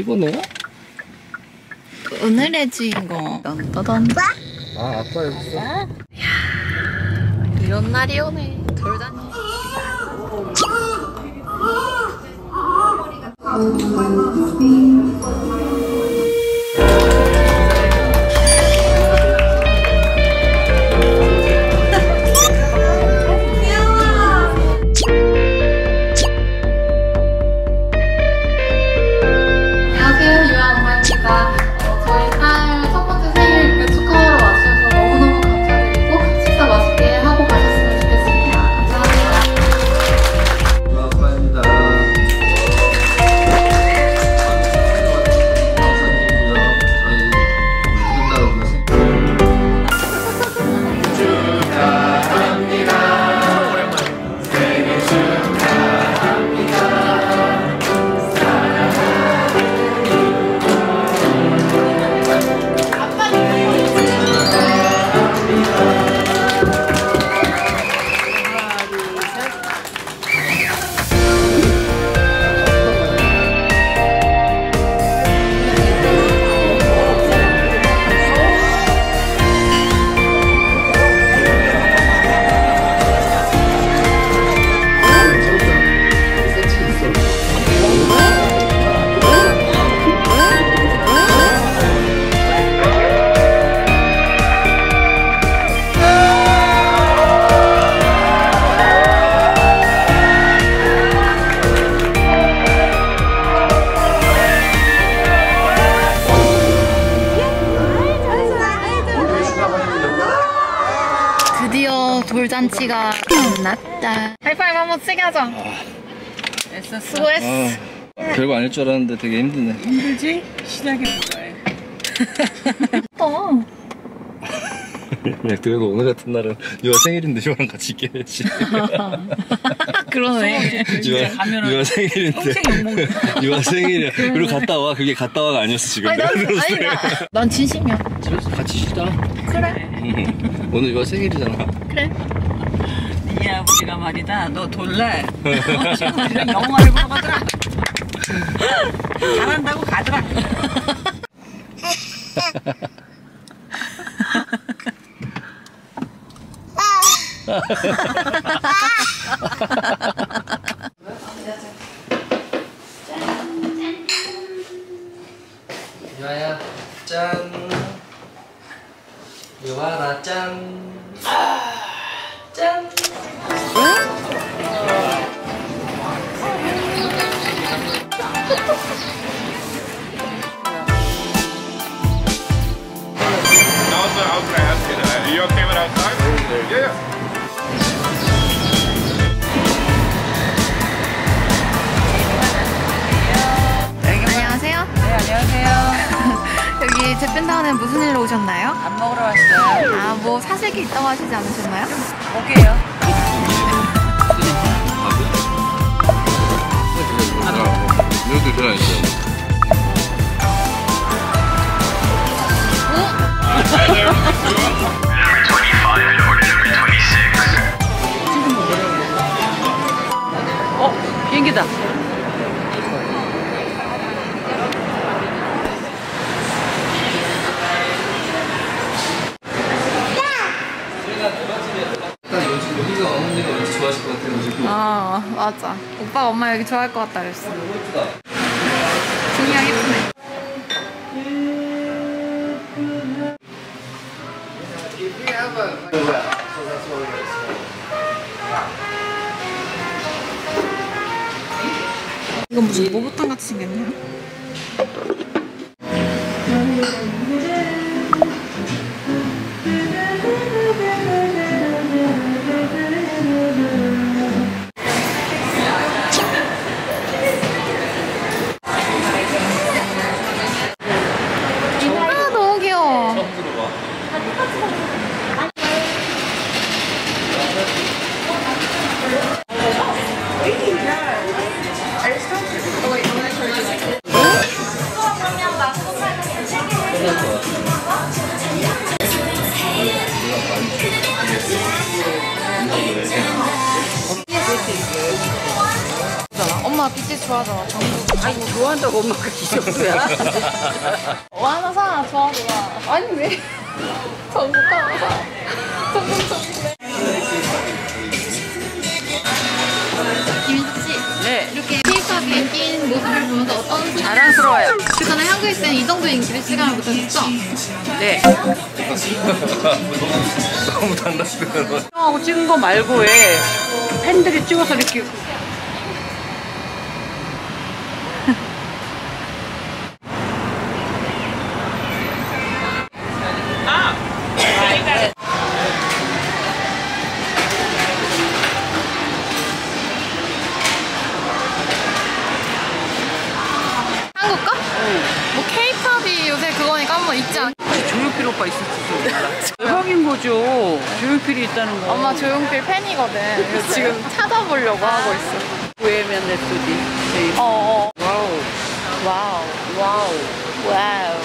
피곤해? 오늘의 주인공. 던떠던. 아 아빠였어? 이런 날이 오네. 돌다니. 났다. 하이파이브 한번 세게 하자. 애썼어. 수고했어. 아, 별거 아닐 줄 알았는데 되게 힘드네. 힘들지? 시작이 뭐야? 또. 네, 그래도 오늘 같은 날은 유아 생일인데 유아랑 같이 있게야지. 그러네. 유아 생일인데. 유아 생일이야. 그리고 갔다 와. 그게 갔다 와가 아니었어 지금. 아니, 난, 아니, 나, 난 진심이야. 집에서 같이 쉬자. 그래. 응. 오늘 유아 생일이잖아. 그래. 네 아버지가 말이다. 너 돌래. 너 친구들이랑 영화를 보러 가더라. 잘한다고 가더라. 유아야 짠. 유아라 짠. 아, 짠. 네, 안녕하세요. 여기 재팬타운에 무슨 일로 오셨나요? 밥 먹으러 왔어요. 아, 뭐 사실 게 있다고 하시지 않으셨나요? 볼게요. 이것도 들어있어. 어, 비행기다. 아, 맞아. 오빠가 엄마 여기 좋아할 것 같다 그랬어. 중량 예쁘네. 이건 무슨 모보탕 같이 생겼네요. 엄마가 이 정도야 뭐 하나 사, 좋아하잖아. 아니, 왜? 정국 하나 사. 정국 정국네. 김인숙 씨, 네 이렇게 케이팝에 낀 모습을 보면서 어떤 자랑스러워요 그 전에 한국에 있을 이 정도 인기를 시간을 못했었죠? 네 너무 단답해요. 하고 찍은 거 말고 왜 팬들이 찍어서 이렇게 조용필 팬이거든. 그래서 지금 찾아보려고 하고 있어. 보헤미안 랩소디 네. 어, 어. 와우 와우. 와우 와우.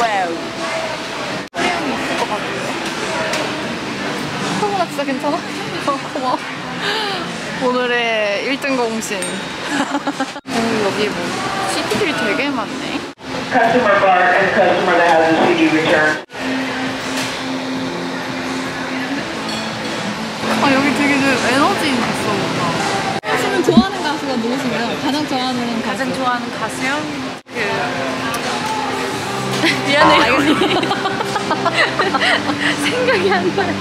와우 소리형이 있을 것 같은데. 성훈아 진짜 괜찮아? 어, 고마워. 오늘의 1등 공신. 오, 여기 뭐 CD들이 되게 많네. Customer bar and customer that has a CD return. 에너지 있어, 뭔가. 가수는 좋아하는 가수가 누구신가요? 가장 좋아하는 가수? 가장 좋아하는 가수요? 그 미안해요. 생각이 안 나요.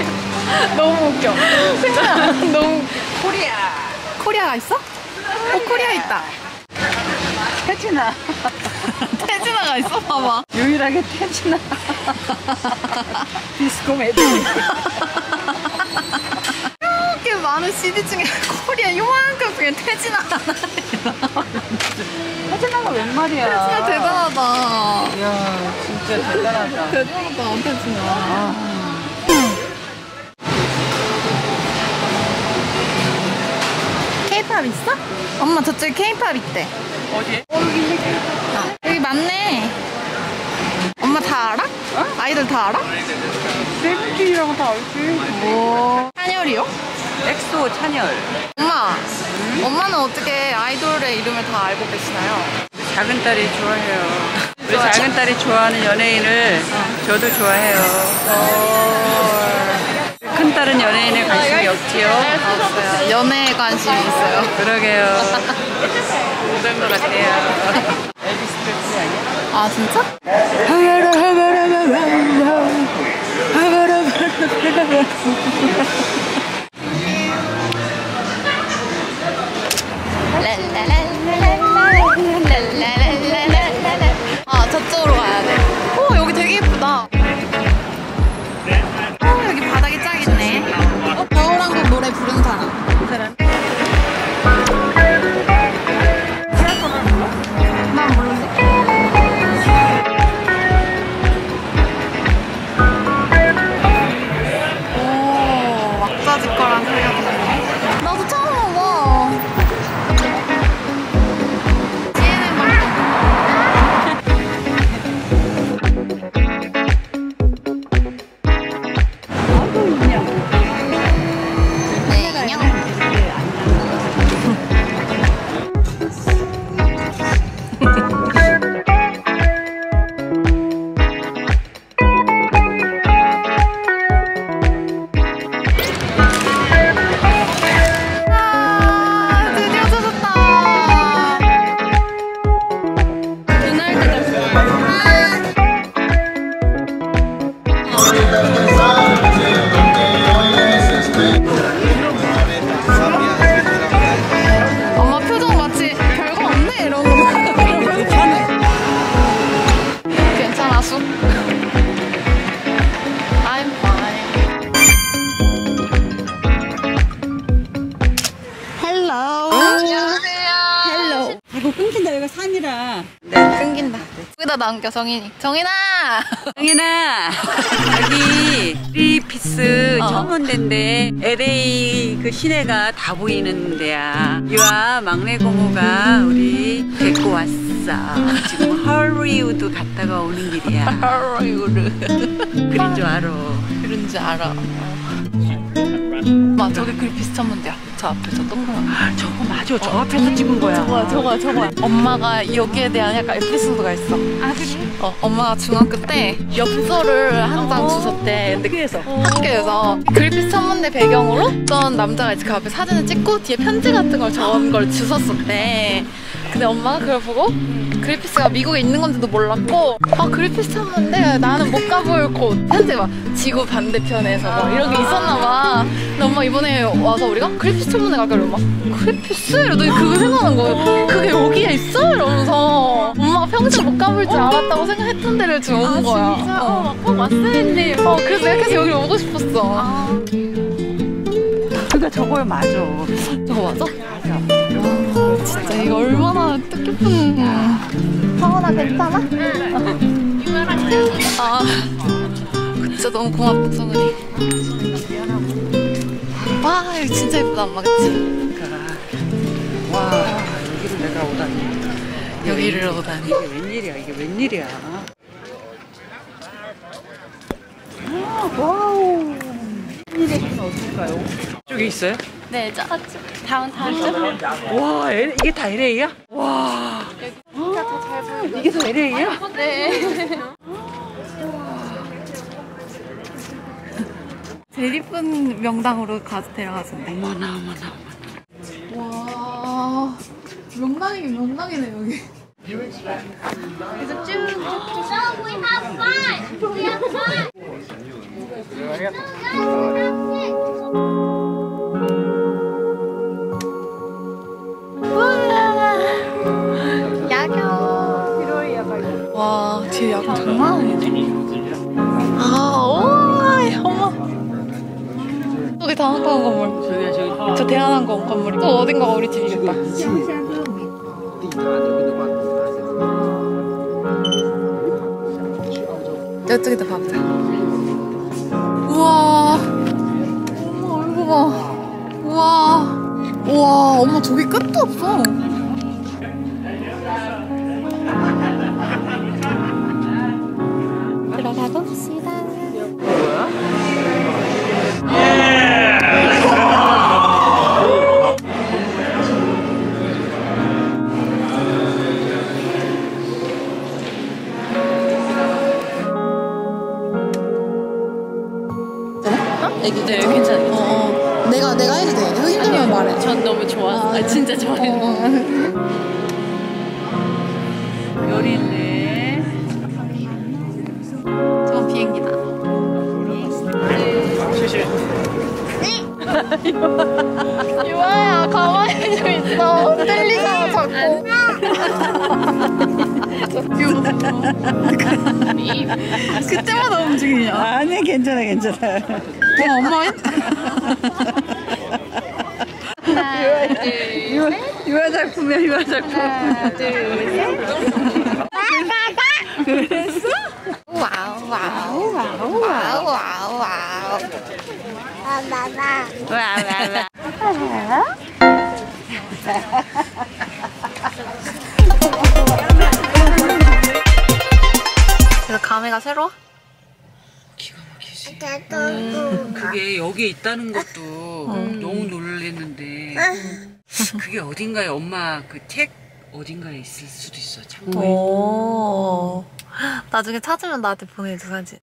너무 웃겨. 너무 웃겨. 코리아 코리아가 있어? 어, 코리아 있다. 태진아 태진아가 있어? 봐봐. 유일하게 태진아 디스코 이렇게 많은 CD 중에 코리아 요만큼 중에 태진아 하나. 태진아가 웬 말이야 진짜 대단하다. 이야 진짜 대단하다 대단하다, 태진아. 케이팝 있어? 엄마 저쪽에 케이팝 있대. 어디? 아, 여기 맞네. 엄마 다 알아? 아이들 다 알아? 세븐틴이라고 다 알지 뭐 찬열이요? 엑소 찬열 엄마, 엄마는 어떻게 아이돌의 이름을 다 알고 계시나요? 작은 딸이 좋아해요 우리 작은 딸이 좋아하는 연예인을 저도 좋아해요 큰 딸은 연예인에 관심이 없지요 없어요. 연애에 관심이 있어요. 그러게요 그런 것 같아요 엘비스 프레슬리 아니야? 아 진짜? 여기가 산이라 끊긴다. 여기다 남겨 정인이. 정인아. 정인아 여기 프리피스 어. 천문대인데 LA 그 시내가 다 보이는 데야 유아 막내 고모가 우리 데리고 왔어 지금 헐리우드 갔다가 오는 길이야 하루이우르. 그린 줄 알아 그런 줄 알아. 엄마 저기 그리피스 천문대야. 저 앞에 저 동그란. 저거 맞아. 저 앞에서 찍은 거야. 저거야 저거야 저거야. 엄마가 여기에 대한 약간 에피소드가 있어. 아 그래? 어 엄마가 중학교 때 엽서를 한 장 주셨대. 학교에서. 학교에서 그리피스 천문대 배경으로 어떤 남자가 이제 그 앞에 사진을 찍고 뒤에 편지 같은 걸 적은 걸 주셨었대. 근데 엄마가 그걸 보고 그리피스가 미국에 있는 건지도 몰랐고 아 그리피스 천문대 나는 못 가볼 곳 편지 막 지구 반대편에서 뭐 이런 게 있었나 봐. 근데 엄마 이번에 와서 우리가 그리피스 천문대 갈까 이러면 막 그리피스? 이러더니 그거 생각난 거예요. 그게 여기에 있어? 이러면서 엄마가 평생 못 가볼 줄 알았다고 생각했던 데를 지금 온 거야. 어, 꼭 왔어야 했네. 어, 그래서 내가 계속 여기 오고 싶었어. 그러니까 저거야 맞아. 저거 맞아? 와, 진짜 이거 얼마나 뜻깊은. 성원아 괜찮아? 아, 진짜 너무 고맙다 성은이. 와, 이거 진짜 예쁘다 엄마 그치? 와 여기를 내가 오다니. 여기를 오다니. 이게 웬일이야? 이게 웬일이야? 와우. 여기는 어딜까요? 저기 있어요? 네, 저쪽 다운타운 쪽. 와 L, 이게 다 LA야? 와 이게 다 LA야? 네. 제일 이쁜 명당으로 가 데려가준대. 어머나 어머나 와, 명당이긴 명당이네 여기. 그래서 쭉. we have fun. We have fun. 건물이. 또 어딘가가 우리 집이겠다. 이쪽에다 봐보자. 우와. 어머, 이거 봐. 우와. 우와, 엄마 저기 끝도 없어. 들어가 봅시다. 애기 네 괜찮아. 어, 어. 내가 내가 해도 돼. 이거 힘들면 말해. 전 너무 좋아. 아, 진짜 좋아해. 별이 있네. 저건 비행기다. 유아야 가만히 좀 있어. 들리잖아 자꾸. 그때마다 움직이냐? 아니 괜찮아 괜찮아. 어, 엄마 유화 작품이야 유화 작품. 와우 와우 와우 와우 와우 와우. 그래서 감 회가 새로워? 기가 막히지. 그게 여기에 있다는 것도 너무 놀랬는데 그게 어딘가에 엄마 그책 어딘가에 있을 수도 있어 창고에. 오. 나중에 찾으면 나한테 보내줘 사진.